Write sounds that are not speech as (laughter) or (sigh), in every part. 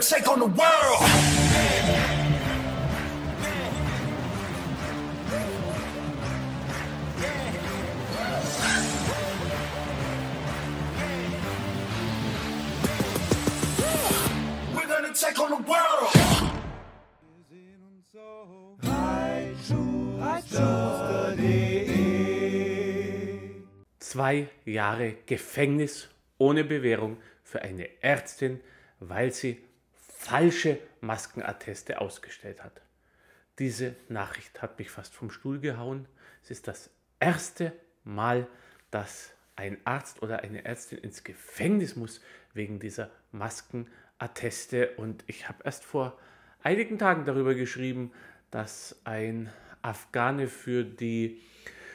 take on the world. We're gonna take on the world. Zwei Jahre Gefängnis ohne Bewährung für eine Ärztin, weil sie falsche Maskenatteste ausgestellt hat. Diese Nachricht hat mich fast vom Stuhl gehauen. Es ist das erste Mal, dass ein Arzt oder eine Ärztin ins Gefängnis muss wegen dieser Maskenatteste. Und ich habe erst vor einigen Tagen darüber geschrieben, dass ein Afghane für die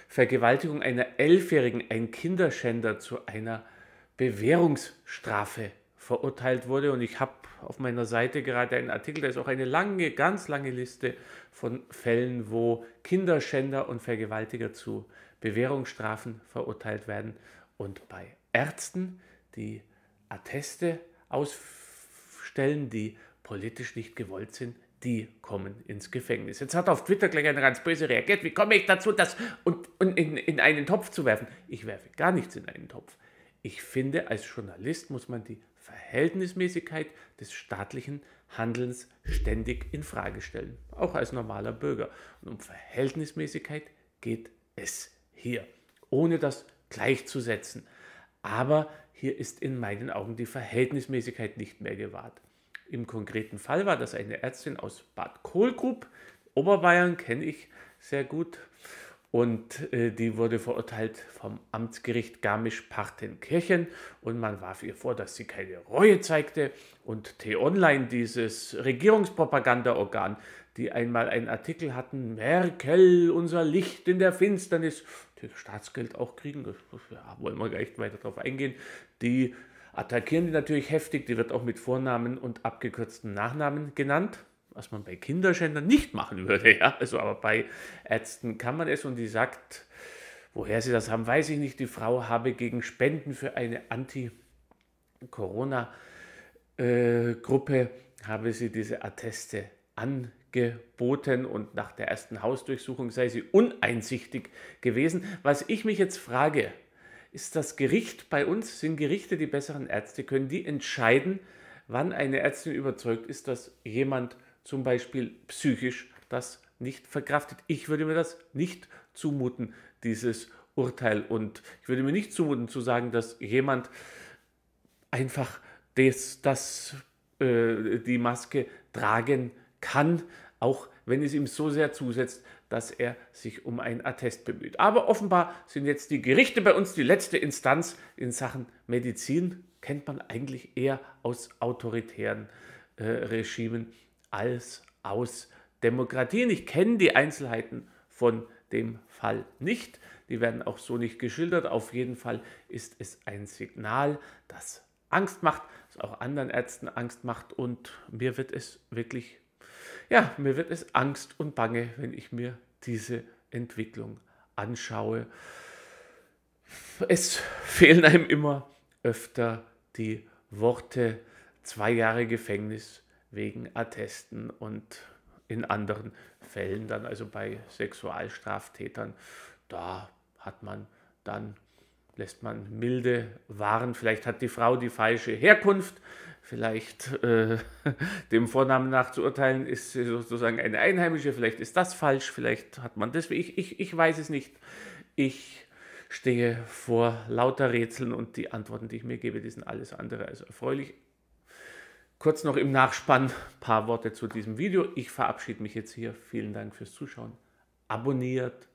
Vergewaltigung einer Elfjährigen, ein Kinderschänder, zu einer Bewährungsstrafe verurteilt wurde. Und ich habe auf meiner Seite gerade einen Artikel, da ist auch eine lange, ganz lange Liste von Fällen, wo Kinderschänder und Vergewaltiger zu Bewährungsstrafen verurteilt werden. Und bei Ärzten, die Atteste ausstellen, die politisch nicht gewollt sind, die kommen ins Gefängnis. Jetzt hat auf Twitter gleich einer ganz böse reagiert. Wie komme ich dazu, das und, und in, in einen Topf zu werfen? Ich werfe gar nichts in einen Topf. Ich finde, als Journalist muss man die Verhältnismäßigkeit des staatlichen Handelns ständig in Frage stellen, auch als normaler Bürger. Und um Verhältnismäßigkeit geht es hier, ohne das gleichzusetzen. Aber hier ist in meinen Augen die Verhältnismäßigkeit nicht mehr gewahrt. Im konkreten Fall war das eine Ärztin aus Bad Kohlgrub, Oberbayern, kenne ich sehr gut. Und äh, die wurde verurteilt vom Amtsgericht Garmisch-Partenkirchen. Und man warf ihr vor, dass sie keine Reue zeigte. Und T-Online, dieses Regierungspropagandaorgan, die einmal einen Artikel hatten, Merkel, unser Licht in der Finsternis, die Staatsgeld auch kriegen, das, ja, wollen wir gar nicht weiter darauf eingehen, die attackieren die natürlich heftig, die wird auch mit Vornamen und abgekürzten Nachnamen genannt, was man bei Kinderschändern nicht machen würde, ja, also aber bei Ärzten kann man es und die sagt, woher sie das haben, weiß ich nicht, die Frau habe gegen Spenden für eine Anti-Corona-Gruppe, äh, habe sie diese Atteste angeboten und nach der ersten Hausdurchsuchung sei sie uneinsichtig gewesen. Was ich mich jetzt frage, ist das Gericht bei uns, sind Gerichte die besseren Ärzte, können die entscheiden, wann eine Ärztin überzeugt ist, dass jemand zum Beispiel psychisch das nicht verkraftet. Ich würde mir das nicht zumuten, dieses Urteil. Und ich würde mir nicht zumuten zu sagen, dass jemand einfach das, das, äh, die Maske tragen kann, auch wenn es ihm so sehr zusetzt, dass er sich um ein Attest bemüht. Aber offenbar sind jetzt die Gerichte bei uns die letzte Instanz in Sachen Medizin, kennt man eigentlich eher aus autoritären äh, Regimen als aus Demokratien. Ich kenne die Einzelheiten von dem Fall nicht. Die werden auch so nicht geschildert. Auf jeden Fall ist es ein Signal, das Angst macht, das auch anderen Ärzten Angst macht. Und mir wird es wirklich, ja, mir wird es Angst und Bange, wenn ich mir diese Entwicklung anschaue. Es fehlen einem immer öfter die Worte zwei Jahre Gefängnis wegen Attesten und in anderen Fällen dann, also bei Sexualstraftätern, da hat man dann, lässt man milde Waren, vielleicht hat die Frau die falsche Herkunft, vielleicht äh, (laughs) dem Vornamen nach zu urteilen, ist sie sozusagen eine Einheimische, vielleicht ist das falsch, vielleicht hat man das, ich, ich, ich weiß es nicht. Ich stehe vor lauter Rätseln und die Antworten, die ich mir gebe, die sind alles andere als erfreulich. Kurz noch im Nachspann ein paar Worte zu diesem Video. Ich verabschiede mich jetzt hier. Vielen Dank fürs Zuschauen. Abonniert.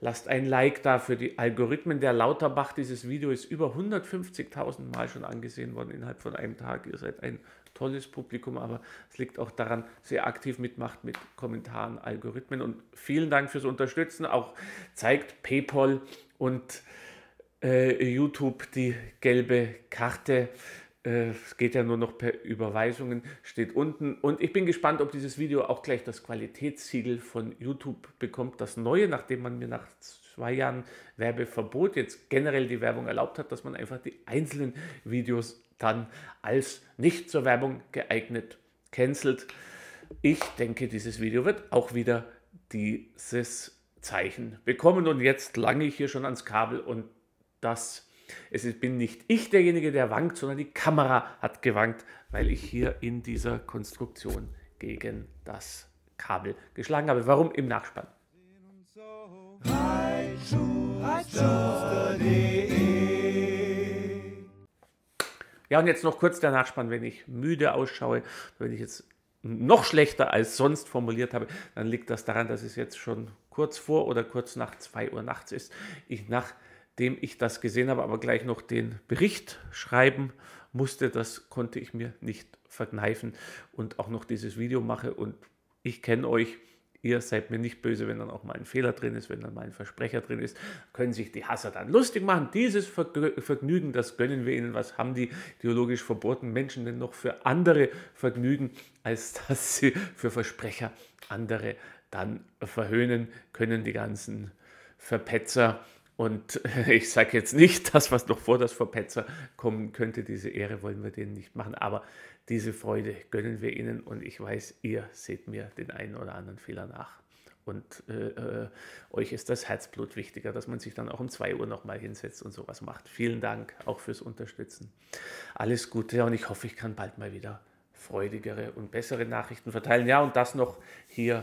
Lasst ein Like da für die Algorithmen der Lauterbach. Dieses Video ist über 150.000 Mal schon angesehen worden innerhalb von einem Tag. Ihr seid ein tolles Publikum, aber es liegt auch daran, ihr aktiv mitmacht mit Kommentaren, Algorithmen. Und vielen Dank fürs Unterstützen. Auch zeigt PayPal und äh, YouTube die gelbe Karte. Äh, es geht ja nur noch per Überweisungen, steht unten. Und ich bin gespannt, ob dieses Video auch gleich das Qualitätssiegel von YouTube bekommt. Das neue, nachdem man mir nach zwei Jahren Werbeverbot jetzt generell die Werbung erlaubt hat, dass man einfach die einzelnen Videos dann als nicht zur Werbung geeignet cancelt. Ich denke, dieses Video wird auch wieder dieses Zeichen bekommen. Und jetzt lange ich hier schon ans Kabel und das, es bin nicht ich derjenige, der wankt, sondern die Kamera hat gewankt, weil ich hier in dieser Konstruktion gegen das Kabel geschlagen habe. Warum im Nachspann? Ja, und jetzt noch kurz der Nachspann, wenn ich müde ausschaue, wenn ich jetzt noch schlechter als sonst formuliert habe, dann liegt das daran, dass es jetzt schon kurz vor oder kurz nach 2 Uhr nachts ist. Ich, nachdem ich das gesehen habe, aber gleich noch den Bericht schreiben musste, das konnte ich mir nicht verkneifen und auch noch dieses Video mache und ich kenne euch, ihr seid mir nicht böse, wenn dann auch mal ein Fehler drin ist, wenn dann mal ein Versprecher drin ist, können sich die Hasser dann lustig machen. Dieses Vergnügen, das gönnen wir ihnen. Was haben die ideologisch verbotenen Menschen denn noch für andere Vergnügen, als dass sie für Versprecher andere dann verhöhnen können, die ganzen Verpetzer. Und (laughs) ich sage jetzt nicht, das, was noch vor das Verpetzer kommen könnte, diese Ehre wollen wir denen nicht machen, aber diese Freude gönnen wir ihnen und ich weiß, ihr seht mir den einen oder anderen Fehler nach. Und äh, äh, euch ist das Herzblut wichtiger, dass man sich dann auch um 2 Uhr nochmal hinsetzt und sowas macht. Vielen Dank auch fürs Unterstützen. Alles Gute und ich hoffe, ich kann bald mal wieder freudigere und bessere Nachrichten verteilen. Ja, und das noch hier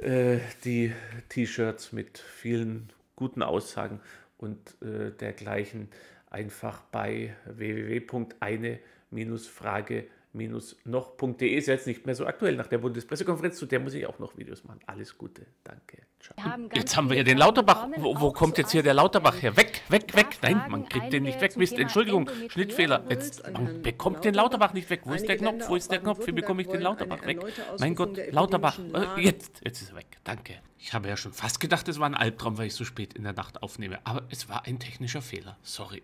äh, die T-Shirts mit vielen guten Aussagen und äh, dergleichen einfach bei www.eine-frage.de noch.de ist jetzt nicht mehr so aktuell nach der Bundespressekonferenz, zu der muss ich auch noch Videos machen. Alles Gute, danke. Haben jetzt haben wir ja den Lauterbach. Wo, wo kommt jetzt hier der Lauterbach her? Weg, weg, weg. Nein, man kriegt den nicht weg. Mist, Entschuldigung, Schnittfehler. Jetzt, man bekommt den Lauterbach nicht weg. Wo ist der Knopf? Wo ist der Knopf? Wie bekomme ich den Lauterbach weg? Mein Gott, Lauterbach. Äh, jetzt, jetzt ist er weg. Danke. Ich habe ja schon fast gedacht, es war ein Albtraum, weil ich so spät in der Nacht aufnehme. Aber es war ein technischer Fehler. Sorry.